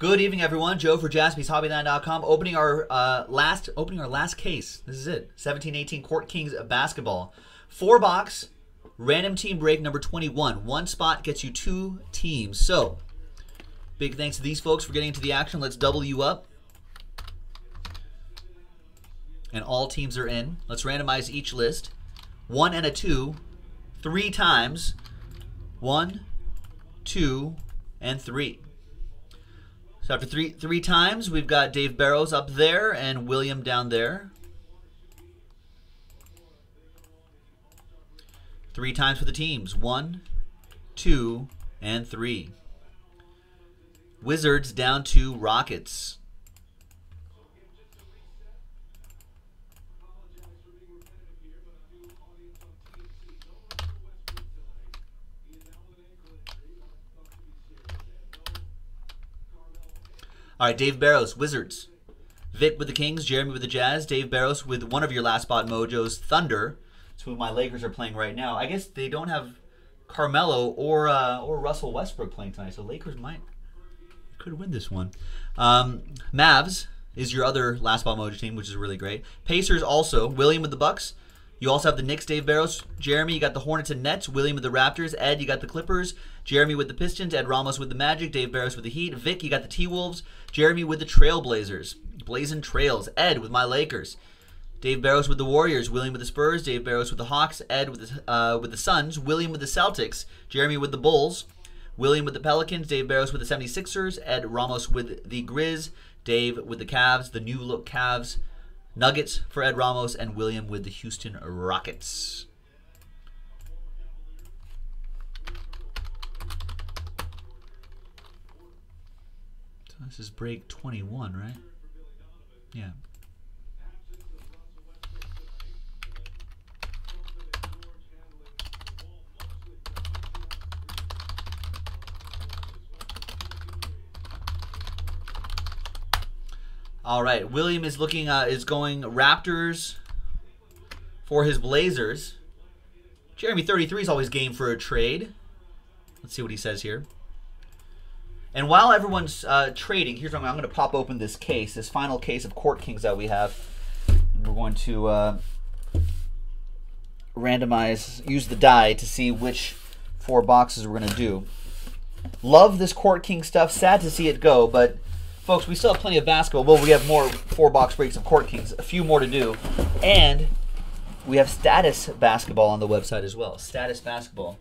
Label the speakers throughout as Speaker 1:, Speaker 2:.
Speaker 1: Good evening, everyone. Joe for JaspysHobbyland.com. Opening our uh, last, opening our last case. This is it. 17-18 Court Kings basketball. Four box, random team break number 21. One spot gets you two teams. So, big thanks to these folks for getting into the action. Let's double you up. And all teams are in. Let's randomize each list. One and a two, three times. One, two, and three. So after three three times, we've got Dave Barrows up there and William down there. Three times for the teams. One, two, and three. Wizards down to Rockets. All right, Dave Barrows, Wizards. Vic with the Kings, Jeremy with the Jazz, Dave Barrows with one of your last spot mojos, Thunder. It's who my Lakers are playing right now. I guess they don't have Carmelo or uh, or Russell Westbrook playing tonight, so Lakers might could win this one. Um, Mavs is your other last spot mojo team, which is really great. Pacers also. William with the Bucks. You also have the Knicks, Dave Barrows. Jeremy, you got the Hornets and Nets. William with the Raptors. Ed, you got the Clippers. Jeremy with the Pistons. Ed Ramos with the Magic. Dave Barrows with the Heat. Vic, you got the T Wolves. Jeremy with the Trailblazers. Blazing Trails. Ed with my Lakers. Dave Barrows with the Warriors. William with the Spurs. Dave Barrows with the Hawks. Ed with the, uh, with the Suns. William with the Celtics. Jeremy with the Bulls. William with the Pelicans. Dave Barrows with the 76ers. Ed Ramos with the Grizz. Dave with the Cavs. The new look Cavs. Nuggets for Ed Ramos, and William with the Houston Rockets. So this is break 21, right? Yeah. All right, William is looking uh, is going Raptors for his Blazers. Jeremy 33 is always game for a trade. Let's see what he says here. And while everyone's uh, trading, here's what I'm, I'm going to pop open this case, this final case of Court Kings that we have. We're going to uh, randomize, use the die to see which four boxes we're going to do. Love this Court King stuff. Sad to see it go, but folks, we still have plenty of basketball. Well, we have more four box breaks of Court Kings, a few more to do. And we have status basketball on the website as well. Status basketball.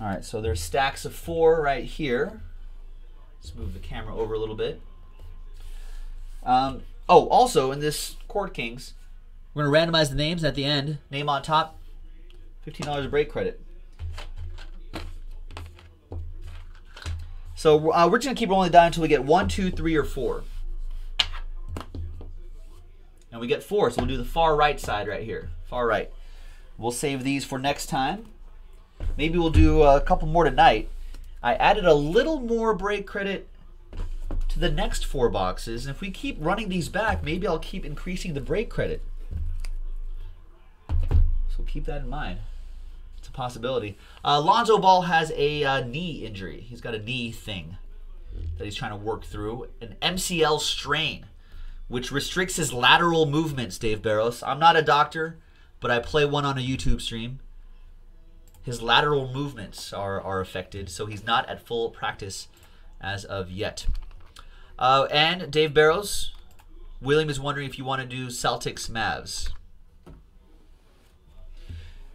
Speaker 1: All right, so there's stacks of four right here. Let's move the camera over a little bit. Um, oh, also in this Court Kings, we're going to randomize the names at the end. Name on top, $15 of break credit. So uh, we're just going to keep rolling the die until we get one, two, three, or four. And we get four, so we'll do the far right side right here. Far right. We'll save these for next time. Maybe we'll do a couple more tonight. I added a little more break credit to the next four boxes. And if we keep running these back, maybe I'll keep increasing the break credit. So keep that in mind. A possibility. Uh, Lonzo Ball has a uh, knee injury. He's got a knee thing that he's trying to work through. An MCL strain, which restricts his lateral movements, Dave Barrows. I'm not a doctor, but I play one on a YouTube stream his lateral movements are, are affected, so he's not at full practice as of yet. Uh, and Dave Barrows, William is wondering if you want to do Celtics Mavs.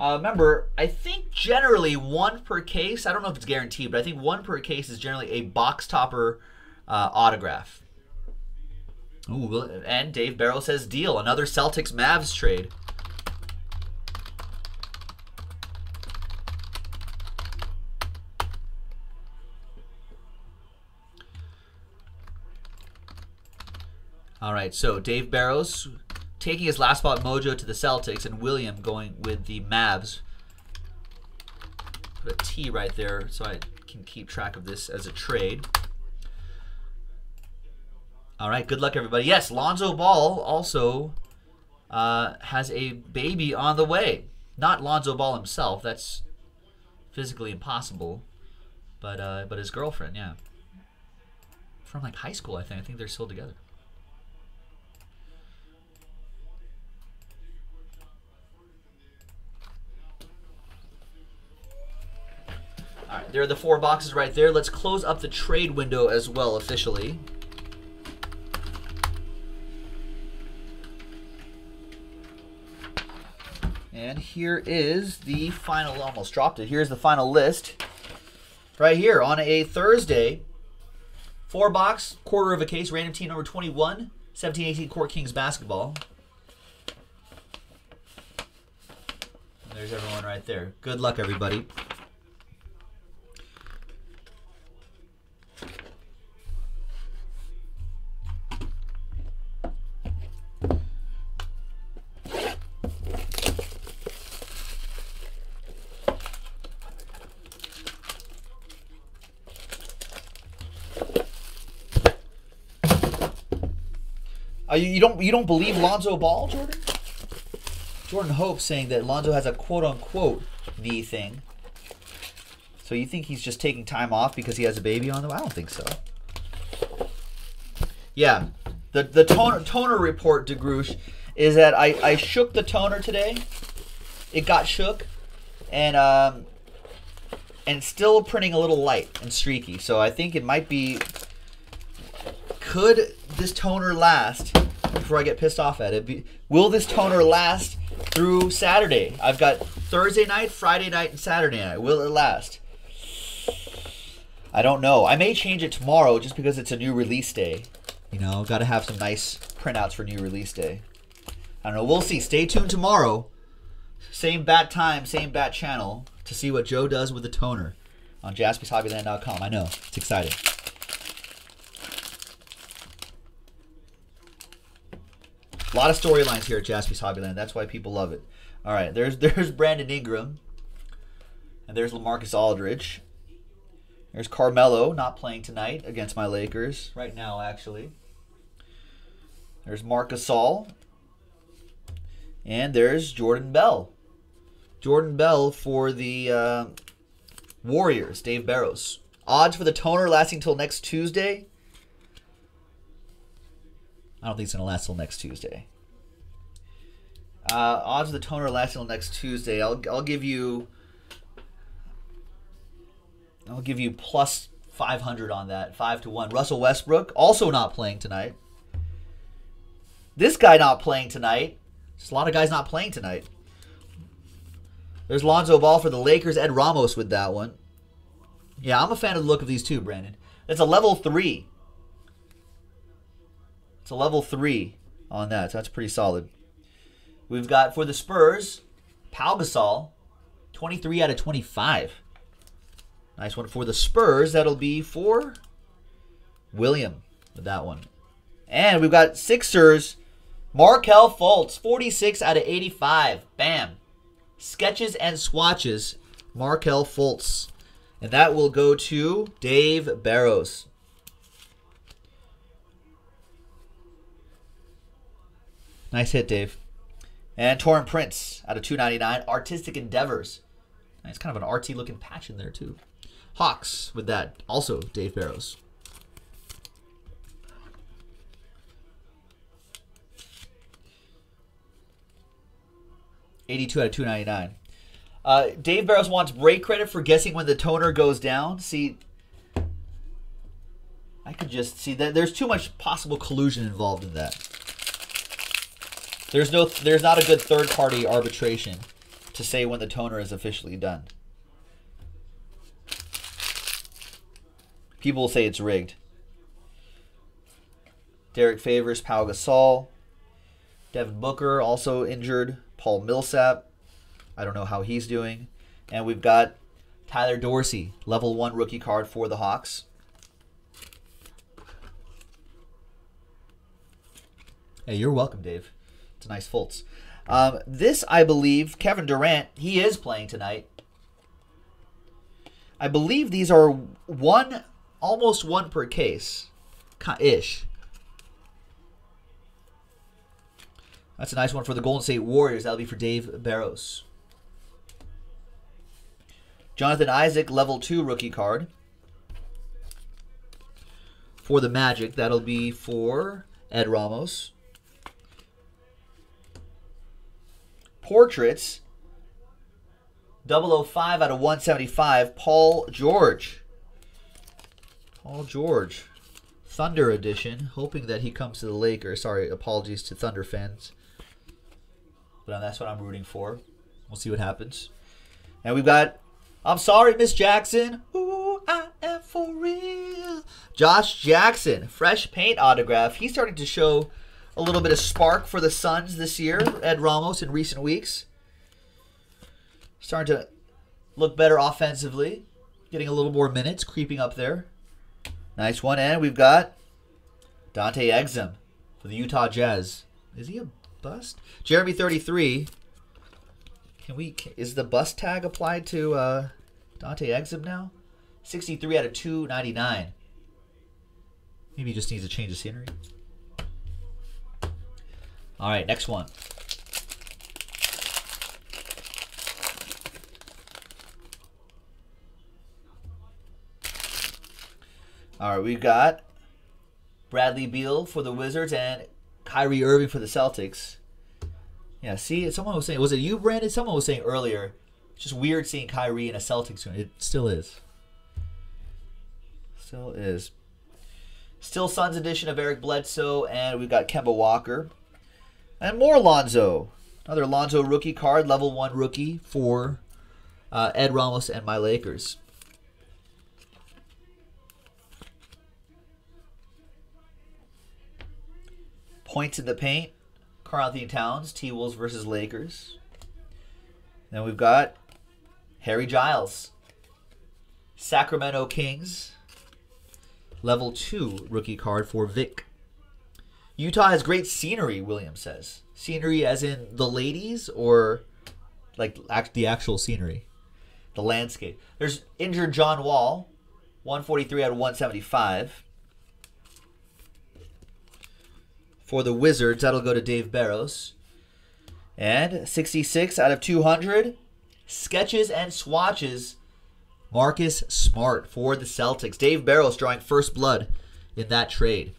Speaker 1: Uh, remember, I think generally one per case, I don't know if it's guaranteed, but I think one per case is generally a box topper uh, autograph. Ooh, and Dave Barrows says deal, another Celtics Mavs trade. All right, so Dave Barrows taking his last spot mojo to the Celtics, and William going with the Mavs. Put a T right there so I can keep track of this as a trade. All right, good luck, everybody. Yes, Lonzo Ball also uh, has a baby on the way. Not Lonzo Ball himself. That's physically impossible, but uh, but his girlfriend, yeah, from like high school, I think. I think they're still together. All right, there are the four boxes right there. Let's close up the trade window as well officially. And here is the final, almost dropped it. Here's the final list. Right here on a Thursday. Four box, quarter of a case, random team number 21, 17 18 Court Kings basketball. There's everyone right there. Good luck, everybody. Uh, you, you don't you don't believe Lonzo Ball, Jordan? Jordan Hope saying that Lonzo has a quote unquote knee thing. So you think he's just taking time off because he has a baby on the? I don't think so. Yeah, the the toner toner report, DeGroosh, is that I I shook the toner today. It got shook, and um, and still printing a little light and streaky. So I think it might be. Could this toner last before I get pissed off at it? Will this toner last through Saturday? I've got Thursday night, Friday night, and Saturday night. Will it last? I don't know. I may change it tomorrow just because it's a new release day. You know, got to have some nice printouts for new release day. I don't know. We'll see. Stay tuned tomorrow. Same bat time, same bat channel to see what Joe does with the toner on jaspyshobbyland.com. I know. It's exciting. A lot of storylines here at Jaspy's Hobbyland. That's why people love it. All right, there's there's Brandon Ingram, and there's LaMarcus Aldridge. There's Carmelo not playing tonight against my Lakers right now, actually. There's Marc Gasol, and there's Jordan Bell. Jordan Bell for the uh, Warriors. Dave Barrows. Odds for the toner lasting till next Tuesday. I don't think it's going to last till next Tuesday. Uh, odds of the toner lasting till next Tuesday. I'll, I'll give you. I'll give you plus 500 on that. 5 to 1. Russell Westbrook, also not playing tonight. This guy not playing tonight. There's a lot of guys not playing tonight. There's Lonzo Ball for the Lakers. Ed Ramos with that one. Yeah, I'm a fan of the look of these two, Brandon. It's a level 3. A level 3 on that. So that's pretty solid. We've got for the Spurs, Pau Gasol, 23 out of 25. Nice one for the Spurs. That'll be for William with that one. And we've got Sixers, Markelle Fultz, 46 out of 85. Bam. Sketches and swatches, Markelle Fultz. And that will go to Dave Barrows. Nice hit, Dave. And Taurean Prince out of 299. Artistic Endeavors. Nice, kind of an artsy looking patch in there, too. Hawks with that. Also, Dave Barrows. Eighty-two out of two ninety-nine. Uh, Dave Barrows wants break credit for guessing when the toner goes down. See, I could just see that there's too much possible collusion involved in that. There's no, there's not a good third-party arbitration to say when the toner is officially done. People will say it's rigged. Derrick Favors, Pau Gasol, Devin Booker also injured, Paul Millsap. I don't know how he's doing. And we've got Tyler Dorsey, level one rookie card for the Hawks. Hey, you're welcome, Dave. It's nice Fultz. Um, this, I believe, Kevin Durant, he is playing tonight. I believe these are one, almost one per case, ish. That's a nice one for the Golden State Warriors. That'll be for Dave Barrows. Jonathan Isaac, level 2 rookie card. For the Magic, that'll be for Ed Ramos. Portraits, 005 out of 175, Paul George. Paul George. Thunder edition, hoping that he comes to the Lakers. Sorry, apologies to Thunder fans. But um, that's what I'm rooting for. We'll see what happens. And we've got, I'm sorry, Miss Jackson. Ooh, I am for real. Josh Jackson, fresh paint autograph. He's starting to show a little bit of spark for the Suns this year. Ed Ramos in recent weeks. Starting to look better offensively. Getting a little more minutes, creeping up there. Nice one. And we've got Dante Exum for the Utah Jazz. Is he a bust? Jeremy 33. Can we is the bust tag applied to uh, Dante Exum now? 63 out of 299. Maybe he just needs a change of scenery. All right, next one. All right, we've got Bradley Beal for the Wizards and Kyrie Irving for the Celtics. Yeah, see, someone was saying, was it you, Brandon? Someone was saying earlier, it's just weird seeing Kyrie in a Celtics uniform. It still is. Still is. Still Suns edition of Eric Bledsoe, and we've got Kemba Walker. And more Lonzo. Another Lonzo rookie card, level one rookie for uh, Ed Ramos and my Lakers. Points in the paint. Karl-Anthony Towns, T-Wolves versus Lakers. Then we've got Harry Giles. Sacramento Kings. Level 2 rookie card for Vic. Utah has great scenery, William says. Scenery as in the ladies or like act, the actual scenery? The landscape. There's injured John Wall, 143 out of 175. For the Wizards, that'll go to Dave Barros. And 66 out of 200. Sketches and swatches. Marcus Smart for the Celtics. Dave Barros drawing first blood in that trade.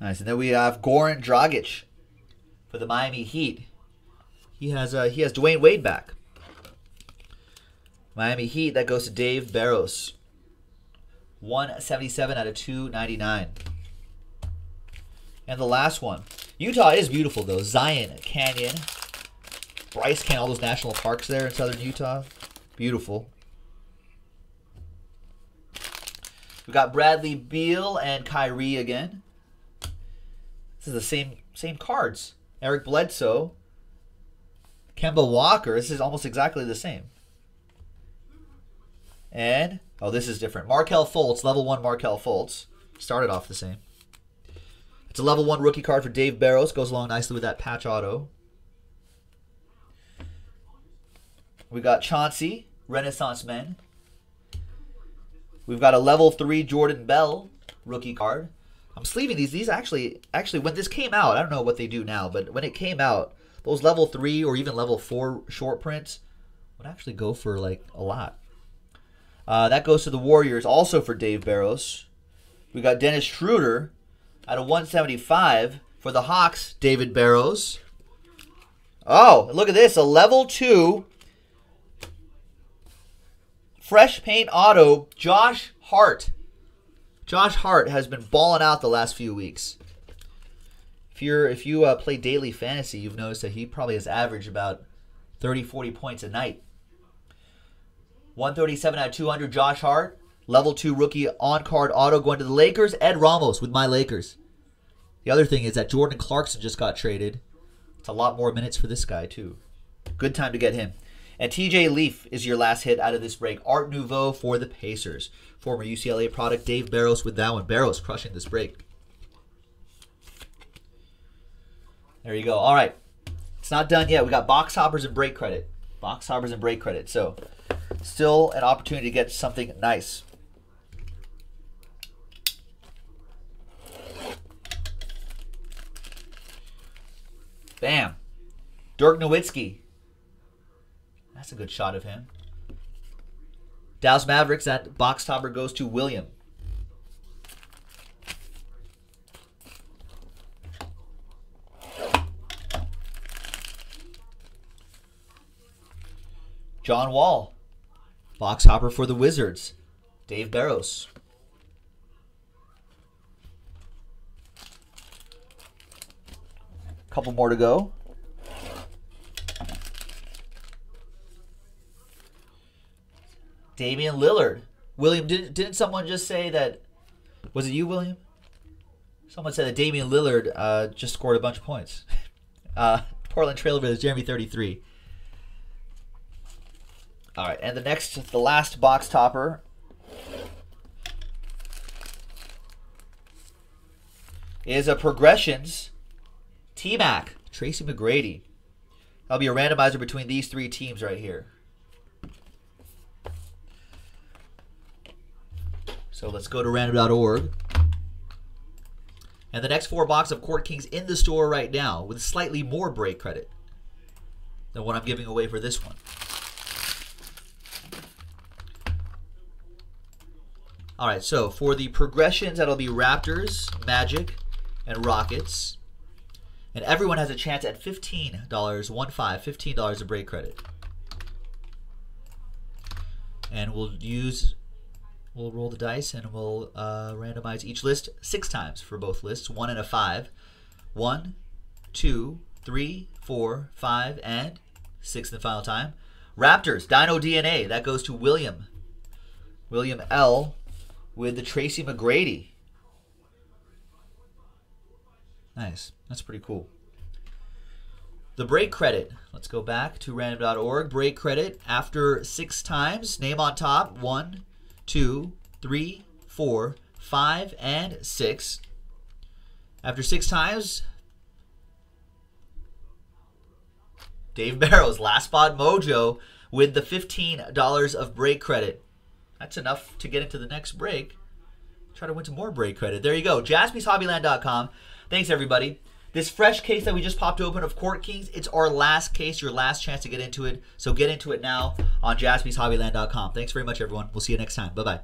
Speaker 1: Nice. And then we have Goran Dragic for the Miami Heat. He has uh, he has Dwyane Wade back. Miami Heat, that goes to Dave Barros. 177 out of 299. And the last one. Utah is beautiful, though. Zion Canyon. Bryce Canyon, all those national parks there in southern Utah. Beautiful. We've got Bradley Beal and Kyrie again. This is the same same cards. Eric Bledsoe. Kemba Walker. This is almost exactly the same. And, oh, this is different. Markelle Fultz, level 1 Markelle Fultz. Started off the same. It's a level 1 rookie card for Dave Barros. Goes along nicely with that patch auto. We got Chauncey, Renaissance Men. We've got a level 3 Jordan Bell rookie card. I'm sleeving these. These actually, actually, when this came out, I don't know what they do now, but when it came out, those level 3 or even level 4 short prints would actually go for like a lot. Uh, that goes to the Warriors, also for Dave Barros. We got Dennis Schroeder at a 175 for the Hawks. David Barros. Oh, look at this, a level two fresh paint auto. Josh Hart. Josh Hart has been balling out the last few weeks. If you're if you uh, play daily fantasy, you've noticed that he probably has averaged about 30, 40 points a night 137 out of 200, Josh Hart. Level 2 rookie on card auto going to the Lakers. Ed Ramos with my Lakers. The other thing is that Jordan Clarkson just got traded. It's a lot more minutes for this guy, too. Good time to get him. And TJ Leaf is your last hit out of this break. Art Nouveau for the Pacers. Former UCLA product Dave Barros with that one. Barros crushing this break. There you go. All right. It's not done yet. We got box hoppers and break credit. Box hoppers and break credit. So still an opportunity to get something nice. Bam. Dirk Nowitzki. That's a good shot of him. Dallas Mavericks, that box topper goes to William. John Wall. Box hopper for the Wizards. Dave Barros. A couple more to go. Damian Lillard. William, didn't, didn't someone just say that? Was it you, William? Someone said that Damian Lillard uh, just scored a bunch of points. Uh, Portland Trailblazers, Jeremy 33. All right, and the next, the last box topper is a progressions T Mac Tracy McGrady. That'll be a randomizer between these three teams right here. So let's go to random.org. And the next four box of Court Kings in the store right now with slightly more break credit than what I'm giving away for this one. All right, so for the progressions, that'll be Raptors, Magic, and Rockets. And everyone has a chance at $15, one five, $15 of break credit. And we'll use We'll roll the dice and we'll uh, randomize each list six times for both lists, one and a five. One, two, three, four, five, and sixth and final time. Raptors, Dino DNA. That goes to William. William L. with the Tracy McGrady. Nice. That's pretty cool. The break credit. Let's go back to random.org. Break credit after six times. Name on top. One, two, three, four, five, and six. After six times, Dave Barrows, Last Spot Mojo, with the $15 of break credit. That's enough to get into the next break. Try to win some more break credit. There you go. JaspysHobbyland.com. Thanks, everybody. This fresh case that we just popped open of Court Kings, it's our last case, your last chance to get into it. So get into it now on jaspyshobbyland.com. Thanks very much, everyone. We'll see you next time. Bye bye.